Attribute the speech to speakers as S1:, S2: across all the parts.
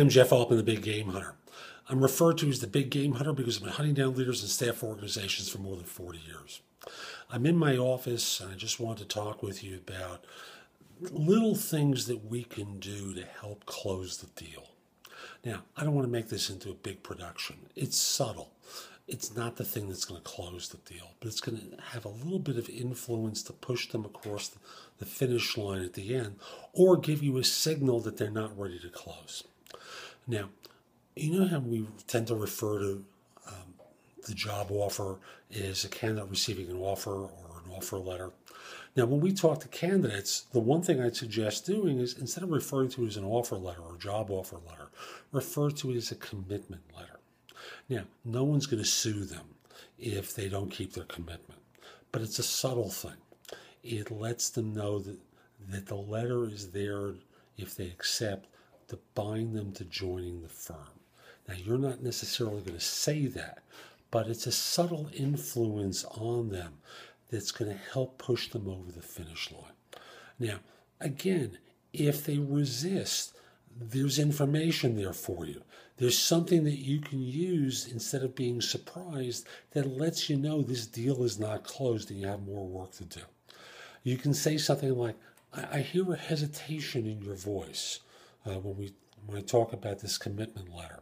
S1: I'm Jeff Altman, the Big Game Hunter. I'm referred to as the Big Game Hunter because I've been hunting down leaders and staff organizations for more than 40 years. I'm in my office and I just want to talk with you about little things that we can do to help close the deal. Now, I don't want to make this into a big production. It's subtle. It's not the thing that's going to close the deal, but it's going to have a little bit of influence to push them across the finish line at the end or give you a signal that they're not ready to close. Now, you know how we tend to refer to um, the job offer as a candidate receiving an offer or an offer letter. Now, when we talk to candidates, the one thing I'd suggest doing is instead of referring to it as an offer letter or job offer letter, refer to it as a commitment letter. Now, no one's going to sue them if they don't keep their commitment, but it's a subtle thing. It lets them know that, that the letter is there if they accept to bind them to joining the firm. Now, you're not necessarily going to say that, but it's a subtle influence on them that's going to help push them over the finish line. Now, again, if they resist, there's information there for you. There's something that you can use instead of being surprised that lets you know this deal is not closed and you have more work to do. You can say something like, I, I hear a hesitation in your voice uh, when we when I talk about this commitment letter.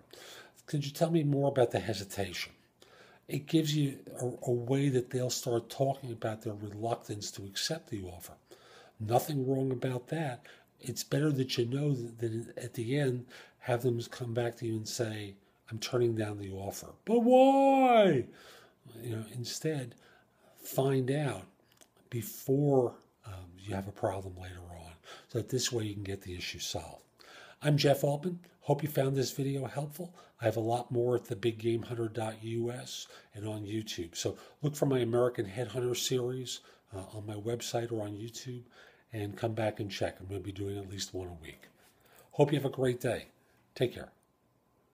S1: Could you tell me more about the hesitation? It gives you a, a way that they'll start talking about their reluctance to accept the offer. Nothing wrong about that. It's better that you know that, at the end, have them come back to you and say, I'm turning down the offer. But why? You know, instead, find out before um, you have a problem later on, so that this way you can get the issue solved. I'm Jeff Altman. Hope you found this video helpful. I have a lot more at thebiggamehunter.us and on YouTube. So look for my American Headhunter series uh, on my website or on YouTube and come back and check. I'm going to be doing at least one a week. Hope you have a great day. Take care.